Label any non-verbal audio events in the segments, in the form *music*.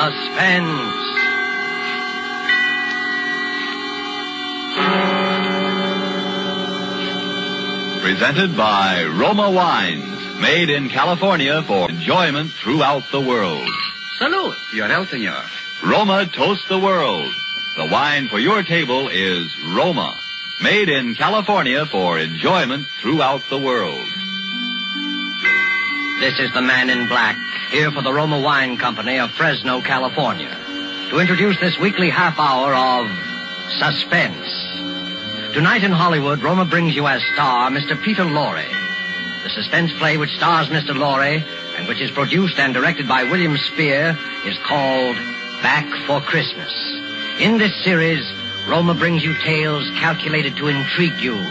Suspense. Presented by Roma Wines, made in California for enjoyment throughout the world. Salute. Your health, senor. Roma toast the world. The wine for your table is Roma, made in California for enjoyment throughout the world. This is the man in black, here for the Roma Wine Company of Fresno, California, to introduce this weekly half hour of Suspense. Tonight in Hollywood, Roma brings you as star Mr. Peter Lorre. The suspense play which stars Mr. Lorre and which is produced and directed by William Spier is called Back for Christmas. In this series, Roma brings you tales calculated to intrigue you,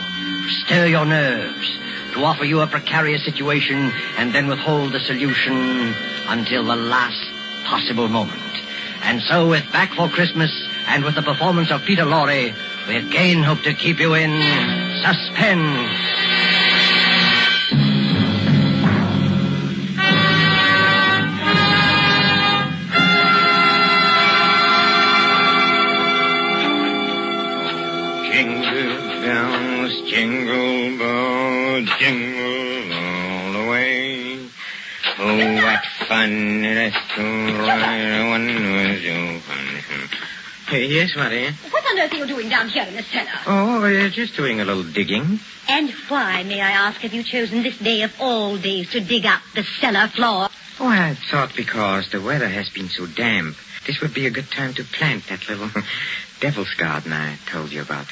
stir your nerves, to offer you a precarious situation and then withhold the solution until the last possible moment. And so with Back for Christmas and with the performance of Peter Lorre, we again hope to keep you in suspense. Jingle bells, jingle bells, jingle all the way. Oh, what fun it is to ride one with you. Hey, yes, Maria. What on earth are you doing down here in the cellar? Oh, we're just doing a little digging. And why, may I ask, have you chosen this day of all days to dig up the cellar floor? Oh, I thought because the weather has been so damp, this would be a good time to plant that little *laughs* devil's garden I told you about.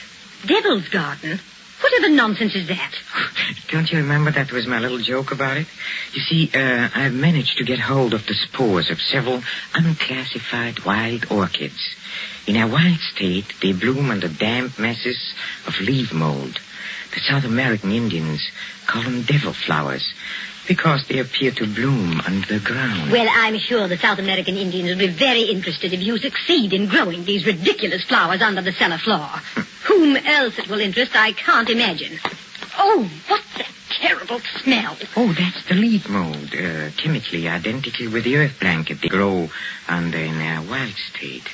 Devil's Garden? Whatever nonsense is that? Don't you remember that was my little joke about it? You see, uh, I've managed to get hold of the spores of several unclassified wild orchids. In a wild state, they bloom under damp masses of leaf mold. The South American Indians call them devil flowers because they appear to bloom underground. Well, I'm sure the South American Indians will be very interested if you succeed in growing these ridiculous flowers under the cellar floor. *laughs* Whom else it will interest, I can't imagine. Oh, what's that terrible smell? Oh, that's the leaf mold, uh, chemically identical with the earth blanket they grow under in their wild state.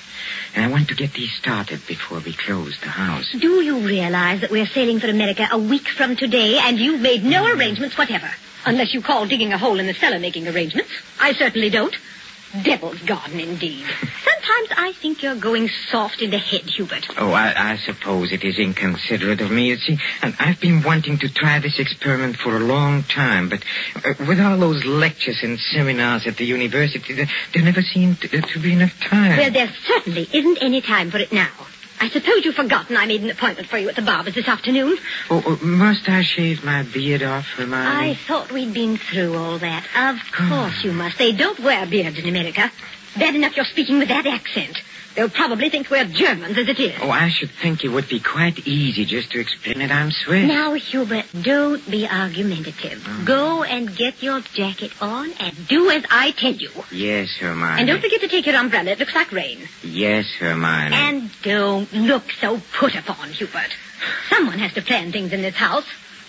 And I want to get these started before we close the house. Do you realize that we're sailing for America a week from today and you've made no arrangements whatever? Unless you call digging a hole in the cellar making arrangements. I certainly don't. Devil's garden, indeed. Sometimes I think you're going soft in the head, Hubert. Oh, I, I suppose it is inconsiderate of me. You see, and I've been wanting to try this experiment for a long time, but uh, with all those lectures and seminars at the university, there, there never seemed to, to be enough time. Well, there certainly isn't any time for it now. I suppose you've forgotten I made an appointment for you at the barber's this afternoon. Oh, oh, must I shave my beard off, Hermione? I thought we'd been through all that. Of course you must. They don't wear beards in America. Bad enough you're speaking with that accent. They'll probably think we're Germans as it is. Oh, I should think it would be quite easy just to explain that I'm Swiss. Now, Hubert, don't be argumentative. Oh. Go and get your jacket on and do as I tell you. Yes, Hermione. And don't forget to take your umbrella. It looks like rain. Yes, Hermione. And don't look so put upon, Hubert. Someone has to plan things in this house.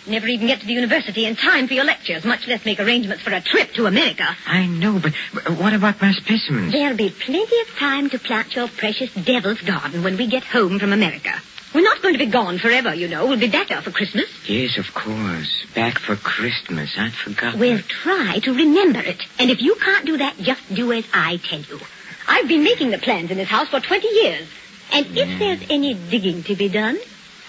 Never even get to the university in time for your lectures, much less make arrangements for a trip to America. I know, but but what about my specimens? There'll be plenty of time to plant your precious devil's garden when we get home from America. We're not going to be gone forever, you know. We'll be back for Christmas. Yes, of course. Back for Christmas. I'd forgotten. We'll try to remember it. And if you can't do that, just do as I tell you. I've been making the plans in this house for 20 years. And if there's any digging to be done,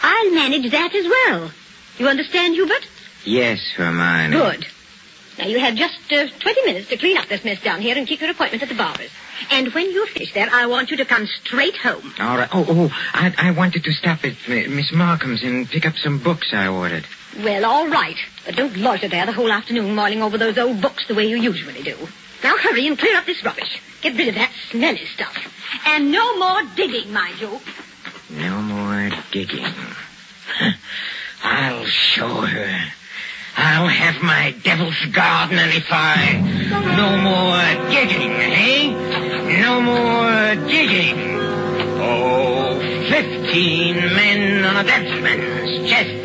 I'll manage that as well. You understand, Hubert? Yes, Hermione. Good. Now, you have just uh, 20 minutes to clean up this mess down here and keep your appointment at the barber's. And when you finish there, I want you to come straight home. All right. Oh, oh, I, I wanted to stop at uh, Miss Markham's and pick up some books I ordered. Well, all right. But don't loiter there the whole afternoon mulling over those old books the way you usually do. Now hurry and clear up this rubbish. Get rid of that smelly stuff. And no more digging, mind you. No more digging. *laughs* I'll show her. I'll have my devil's garden, and if I... No more digging, eh? No more digging. Oh, fifteen men on a batsman's chest.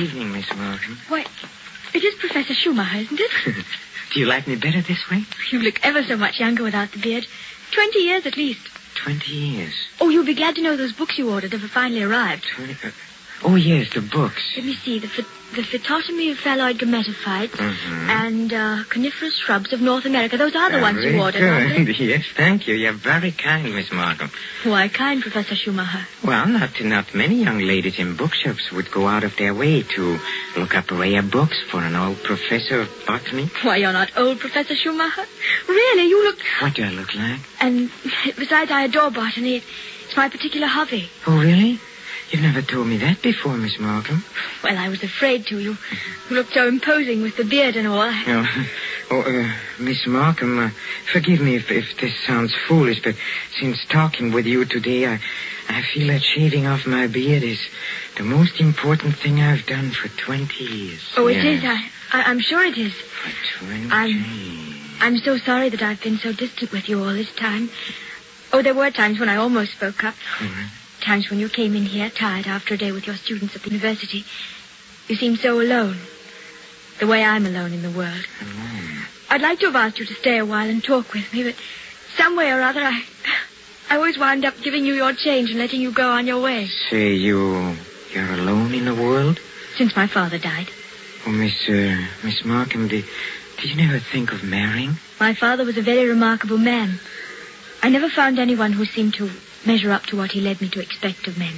Evening, Miss Markham. Why, it is Professor Schumacher, isn't it? *laughs* Do you like me better this way? You look ever so much younger without the beard. Twenty years at least. Twenty years. Oh, you'll be glad to know those books you ordered have finally arrived. Twenty. Uh, oh yes, the books. Let me see. The, the phytotomy of phalloid gametophytes Mhm. and uh, coniferous shrubs of North America. Those are the Ah, ones you ordered, aren't good. they? *laughs* Yes, thank you. You're very kind, Miss Markham. Why, kind Professor Schumacher. Well, not not many young ladies in bookshops would go out of their way to look up rare books for an old professor of botany. Why, you're not old, Professor Schumacher. Really, you look... What do I look like? And *laughs* besides, I adore botany. It's my particular hobby. Oh, really? You've never told me that before, Miss Markham. Well, I was afraid to. You, looked so imposing with the beard and all. I- Oh, oh uh, Miss Markham, uh, forgive me if, if this sounds foolish, but since talking with you today, I, I feel that shaving off my beard is the most important thing I've done for 20 years. Oh, it Yes, is. I, I, I'm sure it is. For 20 I'm- I'm so sorry that I've been so distant with you all this time. Oh, there were times when I almost spoke up. Mhm. Times when you came in here tired after a day with your students at the university. You seemed so alone. The way I'm alone in the world. Alone. I'd like to have asked you to stay a while and talk with me, but some way or other I I always wind up giving you your change and letting you go on your way. Say you, you're alone in the world? Since my father died. Oh, Miss, uh, Miss Markham, did, did you never think of marrying? My father was a very remarkable man. I never found anyone who seemed to measure up to what he led me to expect of men.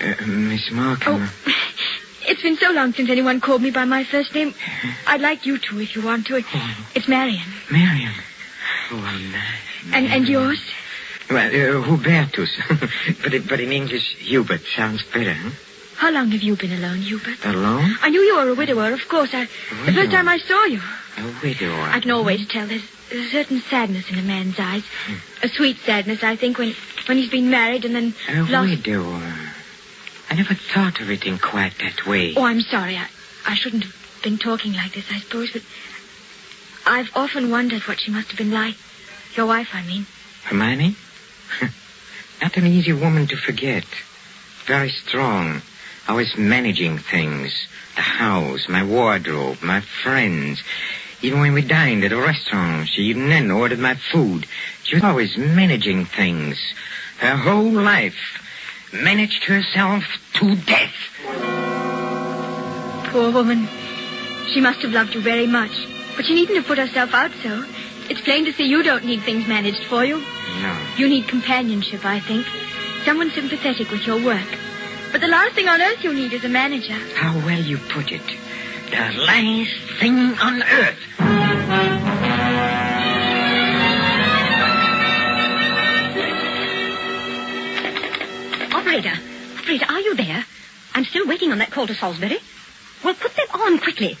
Uh, Miss Markham. Oh, *laughs* it's been so long since anyone called me by my first name. I'd like you to, if you want to. It's Marion. Marion. Oh, how nice. And and yours? Well, uh, Hubertus. *laughs* but, it- but in English, Hubert sounds better, huh? How long have you been alone, Hubert? Alone? I knew you were a widower, of course. I, the first time I saw you. A widower. I can always tell there's, there's a certain sadness in a man's eyes. A sweet sadness, I think, when when he's been married and then A lost. widower. I never thought of it in quite that way. Oh, I'm sorry. I, I shouldn't have been talking like this, I suppose, but I've often wondered what she must have been like. Your wife, I mean. Hermione? *laughs* Not an easy woman to forget. Very strong. Always managing things. The house, my wardrobe, my friends. Even when we dined at a restaurant, she even then ordered my food. She was always managing things. Her whole life. Managed herself to death. Poor woman. She must have loved you very much. But she needn't have put herself out so. It's plain to see you don't need things managed for you. No. You need companionship, I think. Someone sympathetic with your work. But the last thing on earth you need is a manager. How well you put it. The last thing on earth. Operator, operator, are you there? I'm still waiting on that call to Salisbury. Well, put them on quickly.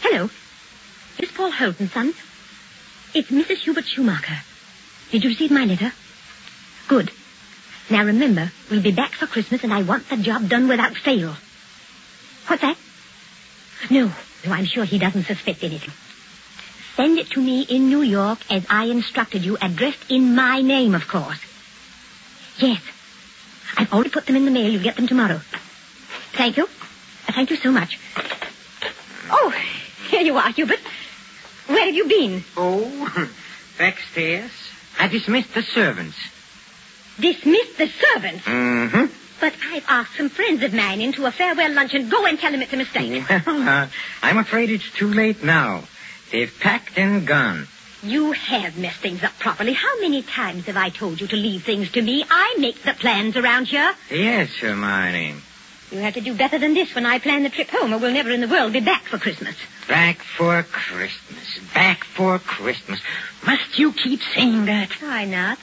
Hello. It's Paul Holden, son. It's Mrs. Hubert Schumacher. Did you receive my letter? Good. Now remember, we'll be back for Christmas and I want the job done without fail. What's that? No, no, I'm sure he doesn't suspect anything. Send it to me in New York as I instructed you, addressed in my name, of course. Yes. I've already put them in the mail. You'll get them tomorrow. Thank you. Uh, Thank you so much. Oh, *laughs* here you are, Hubert. Where have you been? Oh, *laughs* backstairs. I dismissed the servants. Dismissed the servants. Mm-hmm. But I've asked some friends of mine into a farewell luncheon. Go and tell them it's a mistake. Well, uh, I'm afraid it's too late now. They've packed and gone. You have messed things up properly. How many times have I told you to leave things to me? I make the plans around here. Yes, Hermione. You have to do better than this when I plan the trip home, or we'll never in the world be back for Christmas. Back for Christmas. Back for Christmas. Must you keep saying that? Why not?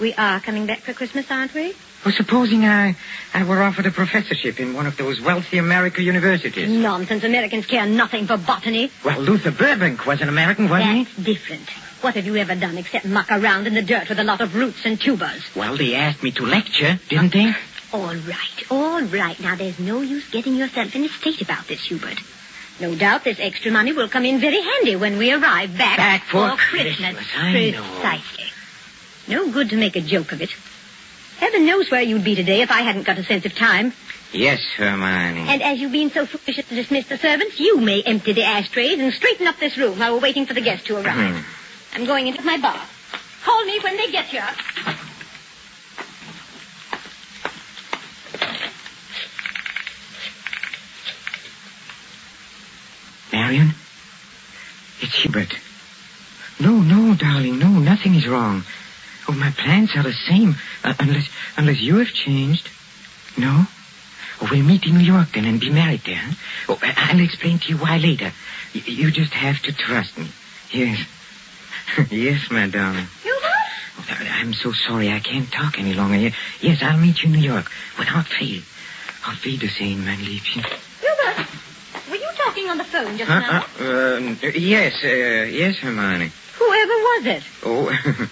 We are coming back for Christmas, aren't we? Well, supposing I, I were offered a professorship in one of those wealthy American universities. Nonsense. Americans care nothing for botany. Well, Luther Burbank was an American, wasn't he? That's different. What have you ever done except muck around in the dirt with a lot of roots and tubers? Well, they asked me to lecture, didn't they? All right, all right. Now, there's no use getting yourself in a state about this, Hubert. No doubt this extra money will come in very handy when we arrive back, Back for Christmas. Christmas, know. Precisely. No good to make a joke of it. Heaven knows where you'd be today if I hadn't got a sense of time. Yes, Hermione. And as you've been so foolish as to dismiss the servants, you may empty the ashtrays and straighten up this room while we're waiting for the guests to arrive. Hmm. I'm going into my bath. Call me when they get here. Marion? It's Hubert. No, no, darling, no, nothing is wrong. Oh, my plans are the same, uh, unless unless you have changed. No? Oh, we'll meet in New York then and be married there. Huh? Oh, I'll explain to you why later. Y- you just have to trust me. Yes. *laughs* yes, my darling. Hubert? Oh, I'm so sorry I can't talk any longer. Yes, I'll meet you in New York without fail. Auf Wiedersehen, mein Liebchen. Hubert, were you talking on the phone just Huh? now? Uh, um, yes, uh, yes, Hermione. Whoever was it? Oh, *laughs*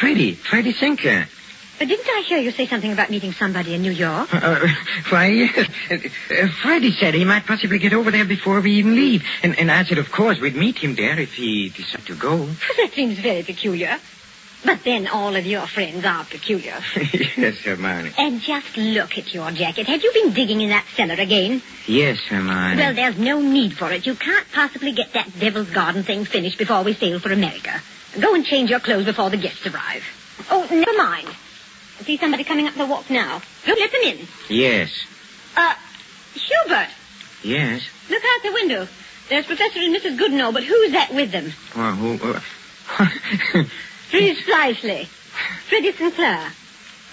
Freddie, Freddie Sinclair. But didn't I hear you say something about meeting somebody in New York? Uh, why, yes. Uh, uh, Freddie said he might possibly get over there before we even leave. And, and I said, of course, we'd meet him there if he decided to go. *laughs* That seems very peculiar. But then all of your friends are peculiar. *laughs* yes, Hermione. And just look at your jacket. Have you been digging in that cellar again? Yes, Hermione. Well, there's no need for it. You can't possibly get that Devil's Garden thing finished before we sail for America. Go and change your clothes before the guests arrive. Oh, never mind. I see somebody coming up the walk now. Go let them in. Yes, Uh, Hubert, yes. look out the window. There's Professor and Mrs. Goodnow, but who's that with them? Well, who... Uh, *laughs* Precisely. Freddie Sinclair.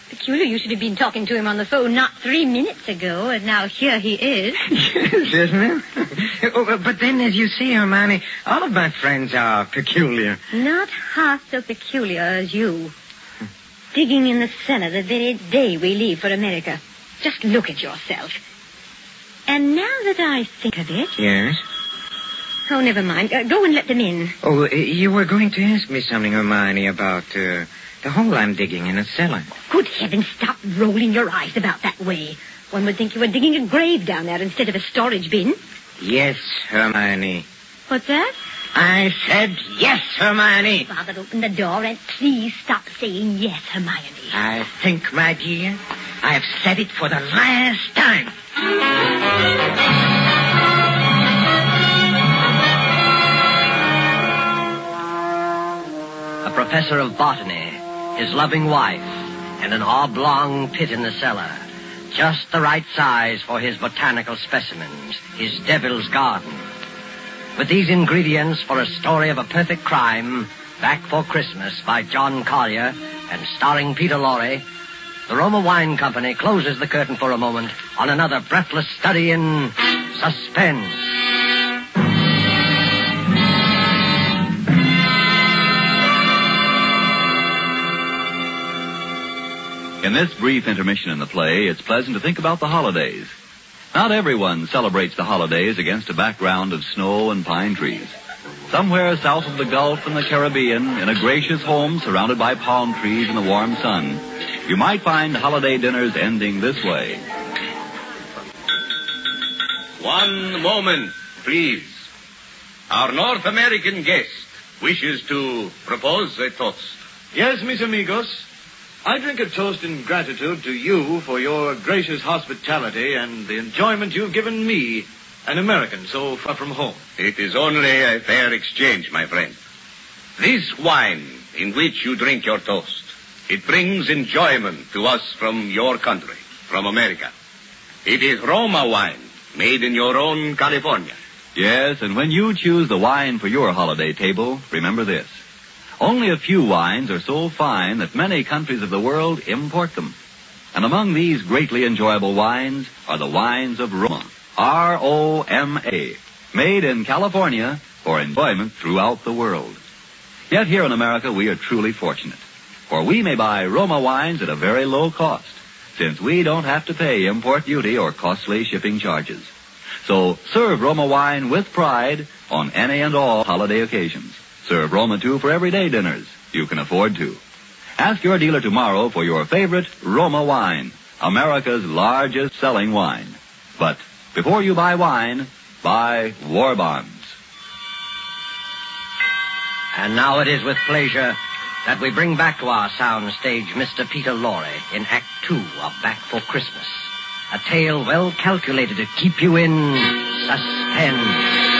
Peculiar you should have been talking to him on the phone not three minutes ago, and now here he is. *laughs* yes, isn't it? *laughs* oh, but then, as you see, Hermione, all of my friends are peculiar. Not half so peculiar as you. Digging in the cellar the very day we leave for America. Just look at yourself. And now that I think of it... Yes? Oh, never mind. Uh, go and let them in. Oh, uh, you were going to ask me something, Hermione, about uh, the hole I'm digging in a cellar. Good heavens, stop rolling your eyes about that way. One would think you were digging a grave down there instead of a storage bin. Yes, Hermione. What's that? I said yes, Hermione. Father, open the door and please stop saying yes, Hermione. I think, my dear, I've said it for the last time. A professor of botany, his loving wife, and an oblong pit in the cellar. Just the right size for his botanical specimens, his devil's garden. With these ingredients for a story of a perfect crime, Back for Christmas by John Collier and starring Peter Lorre, the Roma Wine Company closes the curtain for a moment on another breathless study in suspense. In this brief intermission in the play, it's pleasant to think about the holidays. Not everyone celebrates the holidays against a background of snow and pine trees. Somewhere south of the Gulf and the Caribbean, in a gracious home surrounded by palm trees in the warm sun, you might find holiday dinners ending this way. One moment, please. Our North American guest wishes to propose a toast. Yes, mis amigos. I drink a toast in gratitude to you for your gracious hospitality and the enjoyment you've given me, an American so far from home. It is only a fair exchange, my friend. This wine in which you drink your toast, it brings enjoyment to us from your country, from America. It is Roma wine, made in your own California. Yes, and when you choose the wine for your holiday table, remember this. Only a few wines are so fine that many countries of the world import them. And among these greatly enjoyable wines are the wines of Roma. R-O-M-A. Made in California for enjoyment throughout the world. Yet here in America we are truly fortunate. For we may buy Roma wines at a very low cost, since we don't have to pay import duty or costly shipping charges. So serve Roma wine with pride on any and all holiday occasions. Serve Roma too for everyday dinners. You can afford to. Ask your dealer tomorrow for your favorite Roma wine, America's largest selling wine. But before you buy wine, buy war bonds. And now it is with pleasure that we bring back to our soundstage Mr. Peter Lorre in Act Two of Back for Christmas. A tale well calculated to keep you in suspense.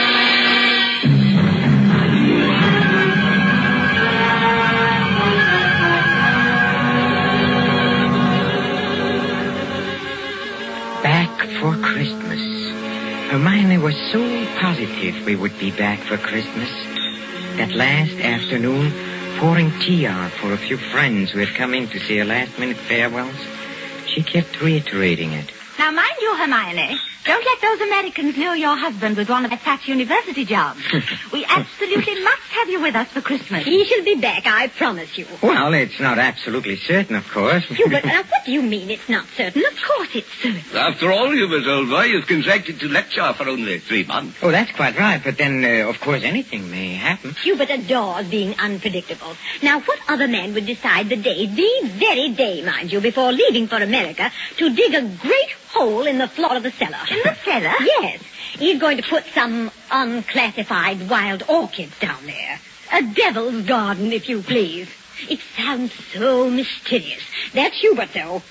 For Christmas. Hermione was so positive we would be back for Christmas. That last afternoon, pouring tea out for a few friends who had come in to say a last-minute farewells, she kept reiterating it. Now, mind you, Hermione, don't let those Americans lure your husband with one of their fat university jobs. *laughs* we absolutely must have you with us for Christmas. He shall be back, I promise you. Well, it's not absolutely certain, of course. Hubert, *laughs* now what do you mean it's not certain? Of course it's certain. After all, Hubert, old boy, you've contracted to lecture for only three months. oh, that's quite right. But then, uh, of course, anything may happen. Hubert adores being unpredictable. Now, what other man would decide the day, the very day, mind you, before leaving for America, to dig a great hole in the floor of the cellar? In the cellar? Yes. He's going to put some unclassified wild orchids down there. A devil's garden, if you please. It sounds so mysterious. That's Hubert, though.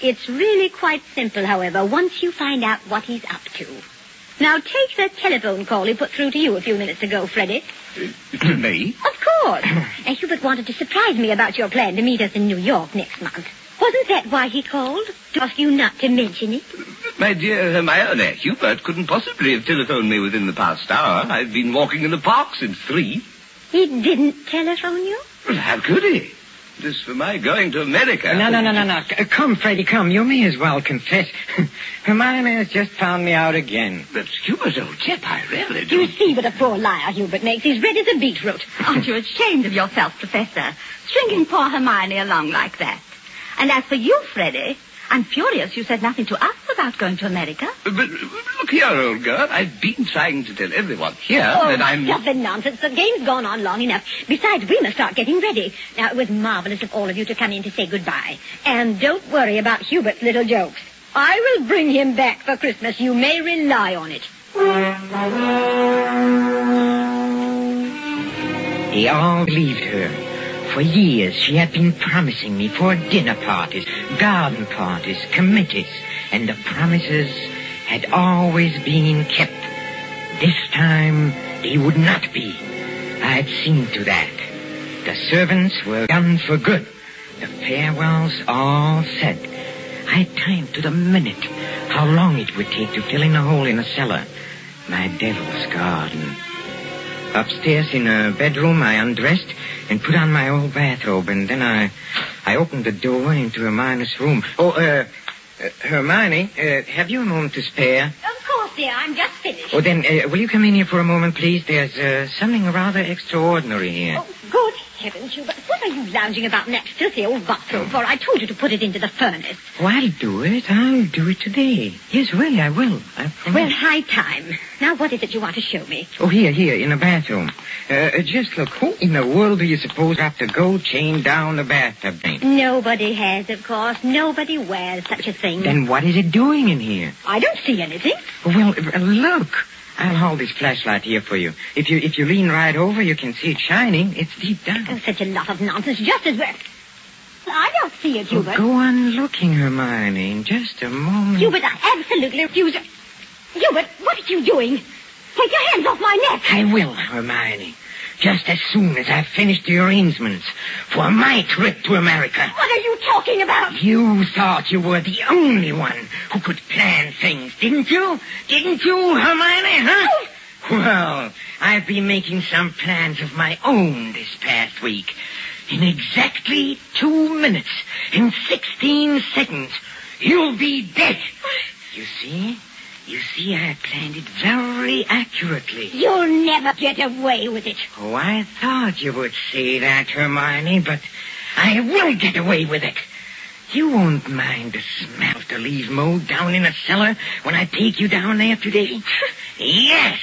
It's really quite simple, however, once you find out what he's up to. Now, take the telephone call he put through to you a few minutes ago, Freddie. *clears throat* to me? Of course. *clears throat* and Hubert wanted to surprise me about your plan to meet us in New York next month. Wasn't that why he called? To ask you not to mention it? My dear Hermione, Hubert couldn't possibly have telephoned me within the past hour. I've been walking in the park since three. He didn't telephone you? Well, how could he? This for my going to America. No, no, no, no, no. Come, Freddy, come. You may as well confess. *laughs* Hermione has just found me out again. But Hubert, old chap, I really You do. You see what a poor liar Hubert makes. He's red as a beetroot. Aren't you ashamed of yourself, Professor? Stringing poor Hermione along like that. And as for you, Freddie, I'm furious you said nothing to us about going to America. But but look here, old girl. I've been trying to tell everyone here Oh, that I'm... stuff and nonsense. The game's gone on long enough. Besides, we must start getting ready. Now, it was marvelous of all of you to come in to say goodbye. And don't worry about Hubert's little jokes. I will bring him back for Christmas. You may rely on it. They all believed her. For years, she had been promising me for dinner parties, garden parties, committees, and the promises had always been kept. This time, they would not be. I had seen to that. The servants were gone for good. The farewells all said. I timed to the minute how long it would take to fill in a hole in a cellar. My devil's garden. Upstairs in a bedroom, I undressed and put on my old bathrobe, and then I, I opened the door into Hermione's room. Oh, uh, uh Hermione, uh, have you a moment to spare? Of course, dear. I'm just finished. Oh, then, uh, will you come in here for a moment, please? There's uh, something rather extraordinary here. Oh, good heavens, Hubert. What are you lounging about in that filthy old bathrobe for? I told you to put it into the furnace. Oh, I'll do it. I'll do it today. Yes, really, I will. I promise. Well, high time. Now, what is it you want to show me? Oh, here, here, in the bathroom. Uh, just look, who in the world do you suppose have to go chain down the bathtub drain? Nobody has, of course. Nobody wears such a thing. Then what is it doing in here? I don't see anything. Well, uh, look. I'll hold this flashlight here for you. If you if you lean right over, you can see it shining. It's deep down. Oh, such a lot of nonsense. Just as well. I don't see it, Well, Hubert. go on looking, Hermione, in just a moment. Hubert, I absolutely refuse. Hubert, what are you doing? Take your hands off my neck. I will, Hermione. Just as soon as I've finished the arrangements for my trip to America. What are you talking about? You thought you were the only one who could plan things, didn't you? Didn't you, Hermione, huh? Oh. Well, I've been making some plans of my own this past week. In exactly two minutes and sixteen seconds, you'll be dead. You see? You see, I planned it very accurately. You'll never get away with it. Oh, I thought you would say that, Hermione, but I will get away with it. You won't mind the smell of the leaves mowed down in a cellar when I take you down there today? *laughs* yes,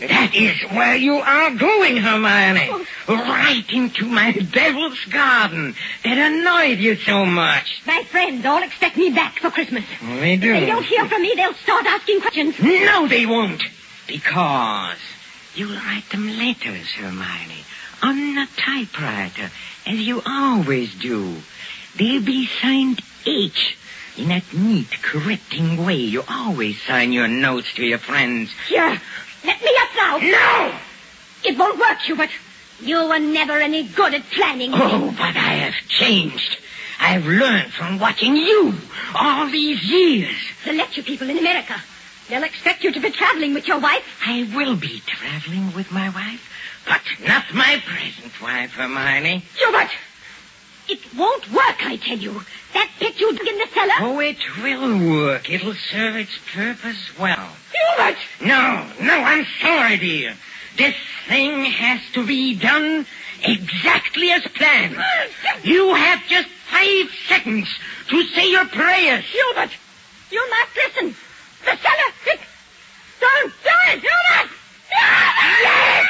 that is where you are going, Hermione. Right into my devil's garden that annoyed you so much. My friends all expect me back for Christmas. They do. If they don't hear from me, they'll start asking questions. No, they won't. Because you'll write them letters, Hermione, on a typewriter, as you always do. They'll be signed H in that neat, correcting way you always sign your notes to your friends. Here, let me up now. No! It won't work, Hubert. You were never any good at planning. Oh, but I have changed. I've learned from watching you all these years. Select you people in America. They'll expect you to be traveling with your wife. I will be traveling with my wife, but not my present wife, Hermione. Hubert! It won't work, I tell you. That pit you dug in the cellar. Oh, it will work. It'll serve its purpose well. Hubert! No, no, I'm sorry, dear. This thing has to be done exactly as planned. You have just five seconds to say your prayers. Hubert! You must listen. The cellar. It... Don't do it, Hubert! Yes,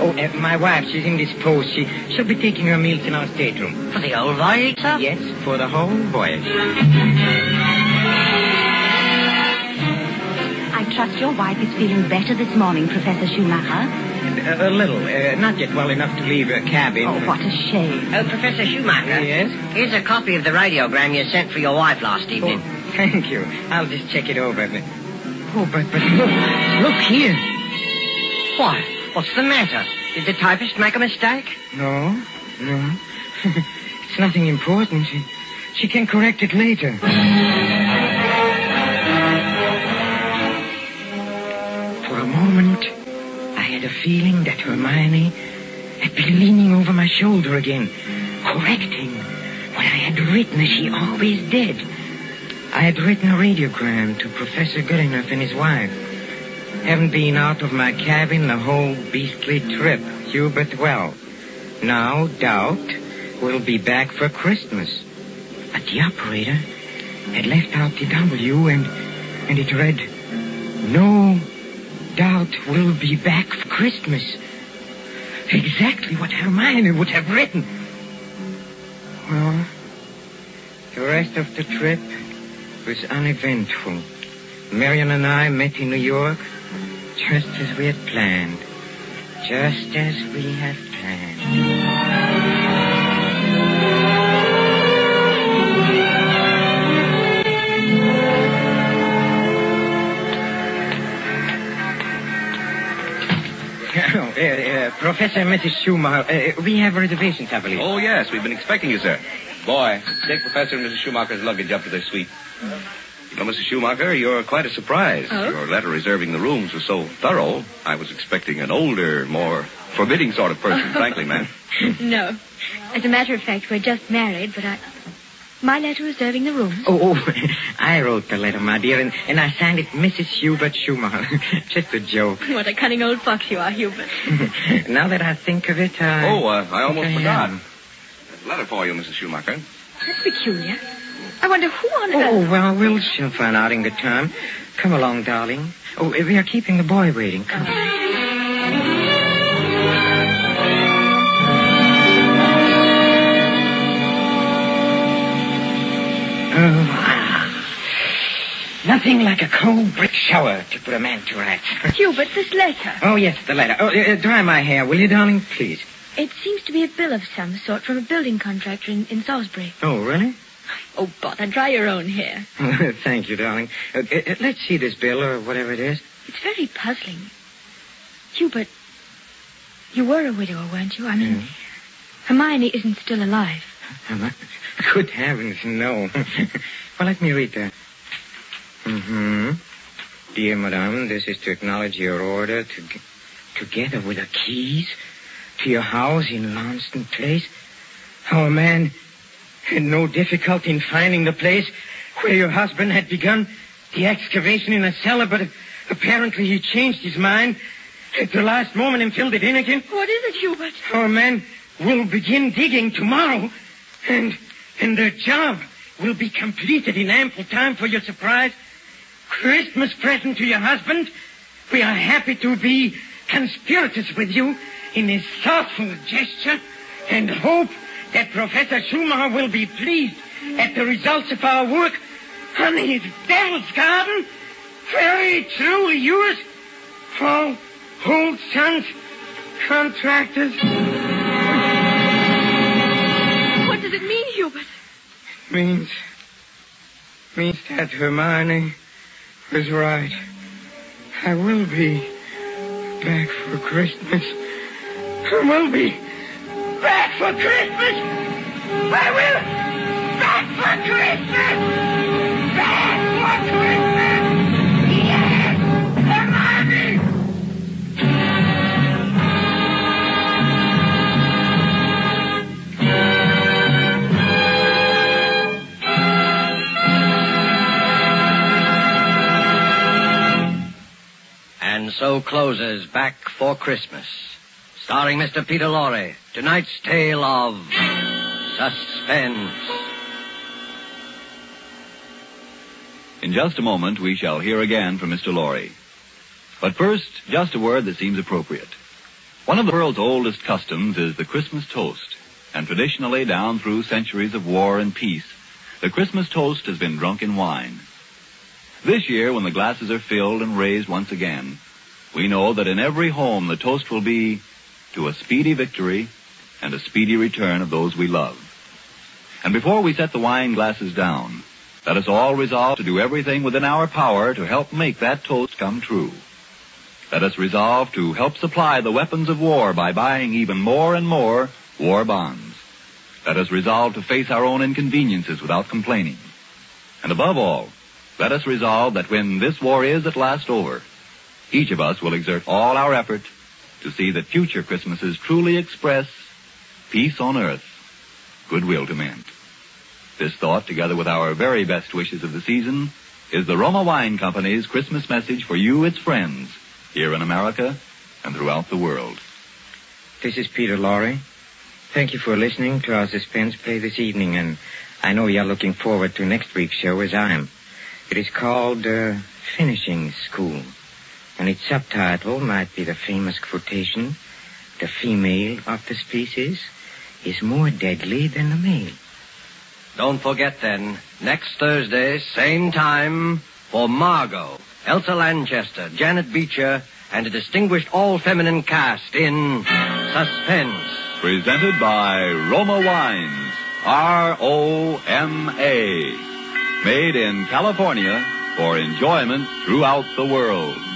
Oh, uh, my wife, she's indisposed. She, she'll be taking her meals in our stateroom. For the whole voyage, sir? Yes, for the whole voyage. I trust your wife is feeling better this morning, Professor Schumacher. A, a little, uh, not yet well enough to leave her cabin. Oh, what a shame. Oh, Professor Schumacher. Yes? Here's a copy of the radiogram you sent for your wife last evening. Oh, thank you. I'll just check it over. Oh, but, but look, look here. Why? What's the matter? Did the typist make a mistake? No, no. *laughs* it's nothing important. She, she can correct it later. For a moment, I had a feeling that Hermione had been leaning over my shoulder again, correcting what I had written as she always did. I had written a radiogram to Professor Goodenough and his wife. Haven't been out of my cabin the whole beastly trip, Hubert well. Now, doubt, we'll be back for Christmas. But the operator had left out the W and, and it read, No doubt we'll be back for Christmas. Exactly what Hermione would have written. Well, the rest of the trip was uneventful. Marion and I met in New York just as we had planned. Just as we had planned. Oh, uh, uh, Professor and Mrs. Schumacher, uh, we have reservations, I believe. Oh, yes, we've been expecting you, sir. Boy, take Professor and Mrs. Schumacher's luggage up to their suite. You know, Mrs. Schumacher, you're quite a surprise. Oh? Your letter reserving the rooms was so thorough, I was expecting an older, more forbidding sort of person, frankly, ma'am. *laughs* No. As a matter of fact, we're just married, but I. My letter reserving the rooms. Oh, oh, *laughs* I wrote the letter, my dear, and, and I signed it Mrs. Hubert Schumacher. *laughs* Just a joke. What a cunning old fox you are, Hubert. now that I think of it, I... Oh, uh, I almost I forgot. am. There's a letter for you, Mrs. Schumacher. That's peculiar. I wonder who on earth. Oh, well, we'll soon find out in good time. Come along, darling. Oh, we are keeping the boy waiting. Come. Oh. Nothing like a cold brick shower to put a man to rights. Hubert, this letter. oh, yes, the letter. Oh, uh, dry my hair, will you, darling? Please. It seems to be a bill of some sort from a building contractor in, in Salisbury. Oh, really? Oh, bother, dry your own hair. *laughs* Thank you, darling. Uh, uh, let's see this bill or whatever it is. It's very puzzling. Hubert, you were a widower, weren't you? I mean, Mm. Hermione isn't still alive. Good heavens, no. *laughs* well, let me read that. Mm-hmm. Dear Madame, this is to acknowledge your order to, g- together with the keys to your house in Launceston Place. Our man had no difficulty in finding the place where your husband had begun the excavation in a cellar, but apparently he changed his mind at the last moment and filled it in again. What is it, Hubert? Our men will begin digging tomorrow, and and their job will be completed in ample time for your surprise Christmas present to your husband. We are happy to be conspirators with you in this thoughtful gesture and hope that Professor Schumacher will be pleased at the results of our work on his Devil's Garden. Very truly yours, Paul Holt Sons Contractors. What does it mean, Hubert? Means, means that Hermione was right. I will be back for Christmas. I will be back for Christmas. I will back for Christmas. Back for Christmas. Yes, Hermione. And so closes Back for Christmas, starring Mr. Peter Lorre. Tonight's tale of suspense. In just a moment, we shall hear again from Mr. Lorre. But first, just a word that seems appropriate. One of the world's oldest customs is the Christmas toast, and traditionally, down through centuries of war and peace, the Christmas toast has been drunk in wine. This year, when the glasses are filled and raised once again, we know that in every home the toast will be to a speedy victory and a speedy return of those we love. And before we set the wine glasses down, let us all resolve to do everything within our power to help make that toast come true. Let us resolve to help supply the weapons of war by buying even more and more war bonds. Let us resolve to face our own inconveniences without complaining. And above all, let us resolve that when this war is at last over, each of us will exert all our effort to see that future Christmases truly express peace on earth, goodwill to men. This thought, together with our very best wishes of the season, is the Roma Wine Company's Christmas message for you, its friends, here in America and throughout the world. This is Peter Lorre. Thank you for listening to our suspense play this evening, and I know you're looking forward to next week's show as I am. It is called uh, Finishing School, and its subtitle might be the famous quotation, The female of the species is more deadly than the male. Don't forget then, next Thursday, same time, for Margo, Elsa Lanchester, Janet Beecher, and a distinguished all-feminine cast in Suspense. Presented by Roma Wines, R-O-M-A. Made in California for enjoyment throughout the world.